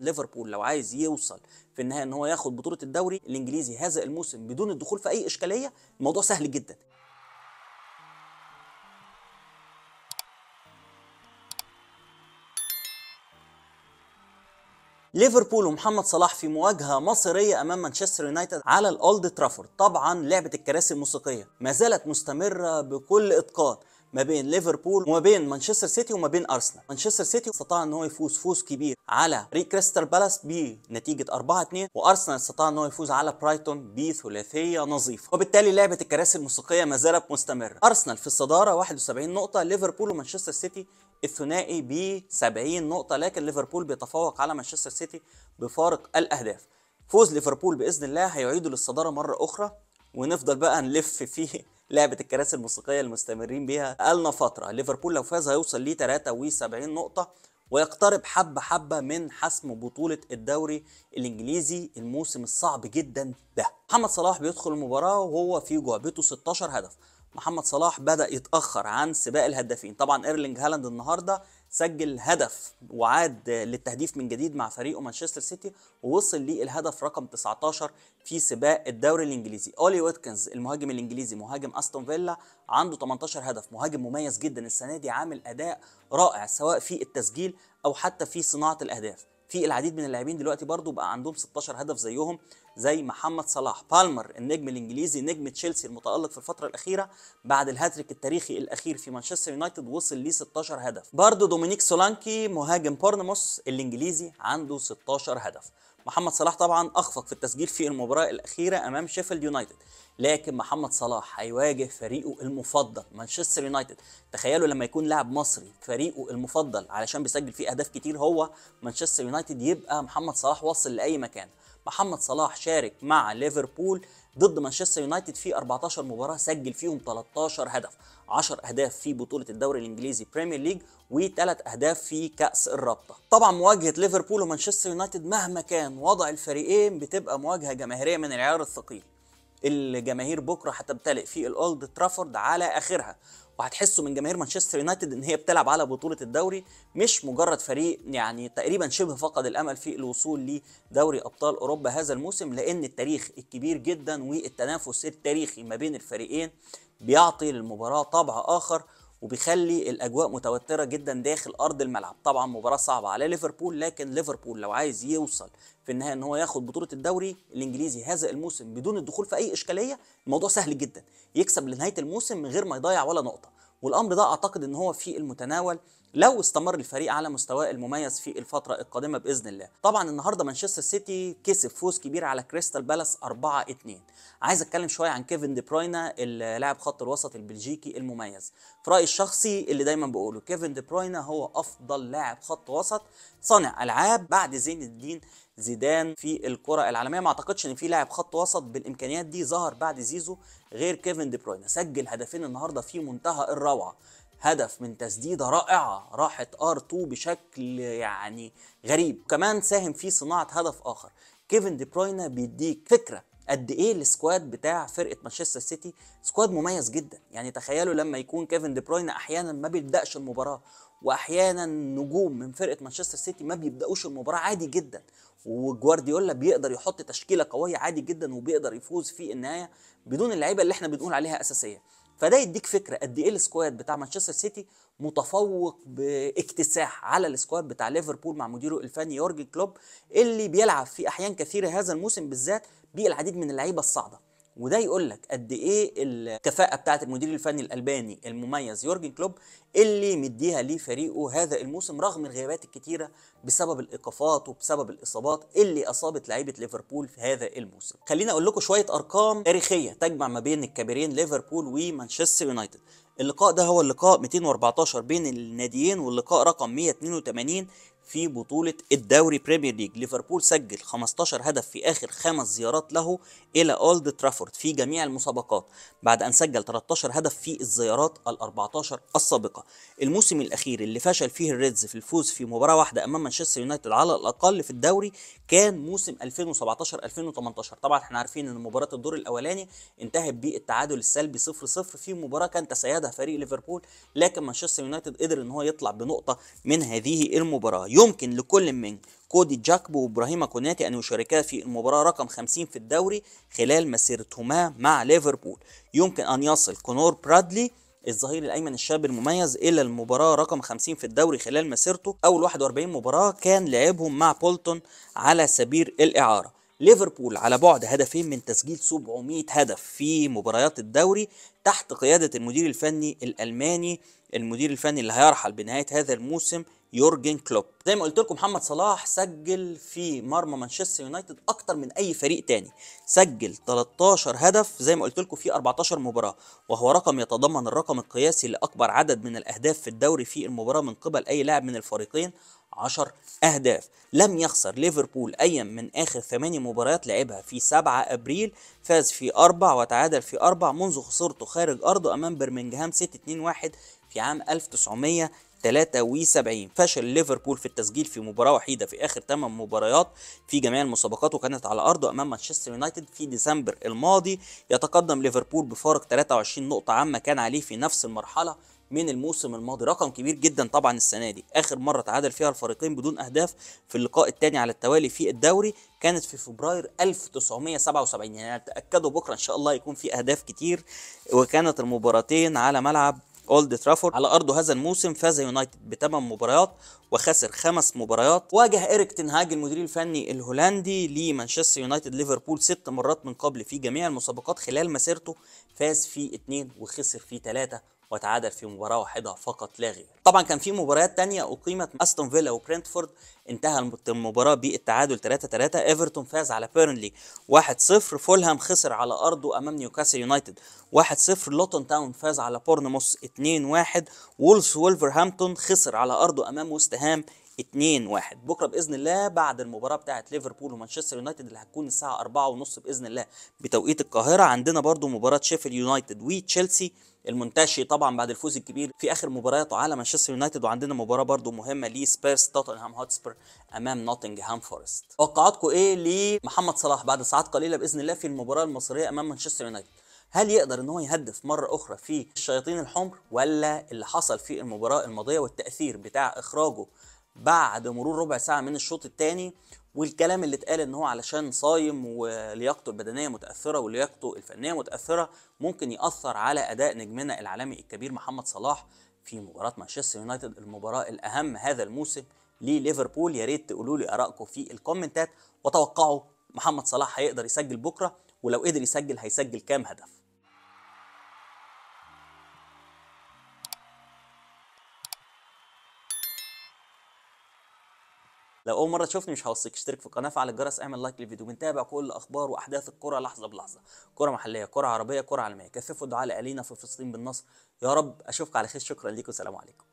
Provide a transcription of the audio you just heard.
ليفربول لو عايز يوصل في النهاية إن هو ياخد بطولة الدوري الإنجليزي هذا الموسم بدون الدخول في أي إشكالية الموضوع سهل جدا. ليفربول ومحمد صلاح في مواجهة مصيرية أمام مانشستر يونايتد على الأولد ترافورد. طبعا لعبة الكراسي الموسيقية ما زالت مستمرة بكل إتقان. ما بين ليفربول وما بين مانشستر سيتي وما بين أرسنال. مانشستر سيتي استطاع إن هو يفوز فوز كبير على ري كريستال بالاس بنتيجة 4 2 وأرسنال استطاع إن هو يفوز على برايتون بثلاثية نظيفة. وبالتالي لعبة الكراسي الموسيقية ما زالت مستمرة. أرسنال في الصدارة 71 نقطة ليفربول ومانشستر سيتي الثنائي ب 70 نقطة لكن ليفربول بيتفوق على مانشستر سيتي بفارق الأهداف. فوز ليفربول بإذن الله هيعيدوا للصدارة مرة أخرى ونفضل بقى نلف فيه لعبة الكراسي الموسيقية المستمرين بيها بقالنا فترة. ليفربول لو فاز هيوصل ل 73 نقطة ويقترب حبة حبة من حسم بطولة الدوري الإنجليزي الموسم الصعب جدا ده. محمد صلاح بيدخل المباراة وهو في جعبته 16 هدف. محمد صلاح بدأ يتأخر عن سباق الهدافين. طبعا إيرلينج هالاند النهارده سجل هدف وعاد للتهديف من جديد مع فريقه مانشستر سيتي ووصل للهدف رقم 19 في سباق الدوري الإنجليزي. أولي ويتكنز المهاجم الإنجليزي مهاجم أستون فيلا عنده 18 هدف مهاجم مميز جدا السنة دي عامل أداء رائع سواء في التسجيل أو حتى في صناعة الأهداف. في العديد من اللاعبين دلوقتي برضو بقى عندهم 16 هدف زيهم زي محمد صلاح بالمر النجم الإنجليزي نجم تشيلسي المتألق في الفترة الأخيرة بعد الهاتريك التاريخي الأخير في مانشستر يونايتد وصل ل 16 هدف. برضو دومينيك سولانكي مهاجم بورنموث الإنجليزي عنده 16 هدف. محمد صلاح طبعا أخفق في التسجيل في المباراة الأخيرة أمام شيفيلد يونايتد. لكن محمد صلاح هيواجه فريقه المفضل مانشستر يونايتد. تخيلوا لما يكون لاعب مصري فريقه المفضل علشان بيسجل فيه أهداف كتير هو مانشستر يونايتد. يبقى محمد صلاح واصل لأي مكان. محمد صلاح شارك مع ليفربول ضد مانشستر يونايتد في 14 مباراة سجل فيهم 13 هدف 10 أهداف في بطولة الدوري الإنجليزي بريمير ليج وثلاث أهداف في كأس الرابطة. طبعا مواجهة ليفربول ومانشستر يونايتد مهما كان وضع الفريقين بتبقى مواجهة جماهيرية من العيار الثقيل. الجماهير بكرة هتمتلئ في الأولد ترافورد على آخرها. وهتحسوا من جماهير مانشستر يونايتد إن هي بتلعب على بطولة الدوري مش مجرد فريق يعني تقريبا شبه فقد الأمل في الوصول لدوري أبطال أوروبا هذا الموسم لأن التاريخ الكبير جدا والتنافس التاريخي ما بين الفريقين بيعطي للمباراة طابع آخر. وبيخلي الأجواء متوترة جدا داخل أرض الملعب. طبعا مباراة صعبة على ليفربول لكن ليفربول لو عايز يوصل في النهاية إن هو ياخد بطولة الدوري الإنجليزي هذا الموسم بدون الدخول في أي إشكالية الموضوع سهل جدا. يكسب لنهاية الموسم من غير ما يضيع ولا نقطة. والأمر ده أعتقد إن هو في المتناول. لو استمر الفريق على مستواه المميز في الفترة القادمة بإذن الله. طبعا النهارده مانشستر سيتي كسب فوز كبير على كريستال بالاس 4-2. عايز أتكلم شوية عن كيفن دي بروينا اللاعب خط الوسط البلجيكي المميز. في رأيي الشخصي اللي دايما بقوله كيفن دي بروينا هو أفضل لاعب خط وسط صانع ألعاب بعد زين الدين زيدان في الكرة العالمية ما أعتقدش إن في لاعب خط وسط بالإمكانيات دي ظهر بعد زيزو غير كيفن دي بروينا سجل هدفين النهارده في منتهى الروعة هدف من تسديدة رائعة راحت R 2 بشكل يعني غريب. كمان ساهم في صناعة هدف آخر. كيفن دي بروينا بيديك فكرة قد إيه ال squad بتاع فرقة مانشستر سيتي squad مميز جدا. يعني تخيلوا لما يكون كيفن دي بروين أحيانا ما بيبدأش المباراة واحيانا نجوم من فرقة مانشستر سيتي ما بيبدأوش المباراة عادي جدا. وجوارديولا بيقدر يحط تشكيلة قوية عادي جدا وبيقدر يفوز في النهاية بدون اللعيبة اللي إحنا بنقول عليها أساسية. فده يديك فكرة قد إيه ال squad بتاع مانشستر سيتي متفوق باكتساح على ال squad بتاع ليفربول مع مديره الفني يورجن كلوب اللي بيلعب في أحيان كثيرة هذا الموسم بالذات بالعديد من اللعيبة الصاعدة. وده يقول لك قد إيه الكفاءة بتاعه المدير الفني الألماني المميز يورجن كلوب اللي مديها لفريقه هذا الموسم رغم الغيابات الكتيرة بسبب الإيقافات وبسبب الإصابات اللي أصابت لعيبة ليفربول في هذا الموسم. خليني أقول لكم شوية أرقام تاريخية تجمع ما بين الكبيرين ليفربول ومانشستر يونايتد. اللقاء ده هو اللقاء 214 بين الناديين واللقاء رقم 182 في بطولة الدوري بريمير ليج ليفربول سجل 15 هدف في آخر خمس زيارات له إلى أولد ترافورد في جميع المسابقات بعد أن سجل 13 هدف في الزيارات ال 14 السابقة. الموسم الأخير اللي فشل فيه الريدز في الفوز في مباراة واحدة أمام مانشستر يونايتد على الأقل في الدوري كان موسم 2017 2018 طبعا إحنا عارفين إن مباراة الدور الأولاني انتهت بالتعادل السلبي 0-0 في مباراة كان تسيدها فريق ليفربول لكن مانشستر يونايتد قدر إن هو يطلع بنقطة من هذه المباراة. يمكن لكل من كودي جاكبو وإبراهيم كوناتي أن يشاركا في المباراة رقم 50 في الدوري خلال مسيرتهما مع ليفربول. يمكن أن يصل كونور برادلي الظهير الأيمن الشاب المميز إلى المباراة رقم 50 في الدوري خلال مسيرته. أول 41 مباراة كان لعبهم مع بولتون على سبيل الإعارة. ليفربول على بعد هدفين من تسجيل 700 هدف في مباريات الدوري تحت قيادة المدير الفني الألماني المدير الفني اللي هيرحل بنهاية هذا الموسم يورجن كلوب. زي ما قلت لكم محمد صلاح سجل في مرمى مانشستر يونايتد أكتر من أي فريق تاني. سجل 13 هدف زي ما قلت لكم في 14 مباراة. وهو رقم يتضمن الرقم القياسي لأكبر عدد من الأهداف في الدوري في المباراة من قبل أي لاعب من الفريقين. 10 أهداف. لم يخسر ليفربول أي من آخر ثمانية مباريات لعبها في 7 أبريل فاز في أربع وتعادل في أربع منذ خسارته خارج أرضه أمام برمنجهام سيتي 2-1 في عام 1973 فشل ليفربول في التسجيل في مباراة وحيدة في آخر 8 مباريات في جميع المسابقات وكانت على أرضه أمام مانشستر يونايتد في ديسمبر الماضي. يتقدم ليفربول بفارق 23 نقطة عما كان عليه في نفس المرحلة من الموسم الماضي. رقم كبير جدا طبعا السنة دي. آخر مرة تعادل فيها الفريقين بدون أهداف في اللقاء الثاني على التوالي في الدوري كانت في فبراير 1977 يعني تأكدوا بكرة إن شاء الله يكون في أهداف كتير. وكانت المباراتين على ملعب أولد ترافورد. على أرضه هذا الموسم فاز يونايتد بثمان مباريات وخسر خمس مباريات. واجه إيريك تنهاج المدير الفني الهولندي لمانشستر يونايتد ليفربول ست مرات من قبل في جميع المسابقات خلال مسيرته. فاز في اثنين وخسر في ثلاثة وتعادل في مباراة واحدة فقط لا غير. طبعا كان في مباريات تانية أقيمت أستون فيلا وبرنتفورد انتهى المباراة بالتعادل 3-3 إيفرتون فاز على بيرنلي 1-0 فولهام خسر على أرضه أمام نيوكاسل يونايتد 1-0 لوتون تاون فاز على بورنموث 2-1 وولفز وولفرهامبتون خسر على أرضه أمام وست هام 2 1 بكرة بإذن الله بعد المباراة بتاعه ليفربول ومانشستر يونايتد اللي هتكون الساعة 4 ونص بإذن الله بتوقيت القاهرة عندنا برضو مباراة شيفيلد يونايتد وتشيلسي. المنتشي طبعا بعد الفوز الكبير في آخر مبارياته على مانشستر يونايتد وعندنا مباراة برضو مهمة لسبيرز توتنهام هوتسبير أمام نوتنغهام فورست. توقعاتكم إيه لمحمد صلاح بعد ساعات قليلة بإذن الله في المباراة المصيرية أمام مانشستر يونايتد؟ هل يقدر إن هو يهدف مرة أخرى في الشياطين الحمر ولا اللي حصل في المباراة الماضية والتأثير بتاع إخراجه بعد مرور ربع ساعة من الشوط الثاني والكلام اللي اتقال إن هو علشان صايم ولياقته البدنية متأثرة ولياقته الفنية متأثرة ممكن يأثر على أداء نجمنا العالمي الكبير محمد صلاح في مباراة مانشستر يونايتد. المباراة الأهم هذا الموسم لليفربول. يا ريت تقولوا لي آرائكم في الكومنتات وتوقعوا محمد صلاح هيقدر يسجل بكرة ولو قدر يسجل هيسجل كام هدف. لو أول مرة تشوفني مش هوصيك اشترك في القناه فعل الجرس اعمل لايك للفيديو بنتابع كل أخبار وأحداث الكرة لحظة بلحظة. كرة محلية كرة عربية كرة عالمية. كثفوا الدعاء لألينا في فلسطين بالنصر. يا رب أشوفك على خير. شكرا ليكم والسلام عليكم.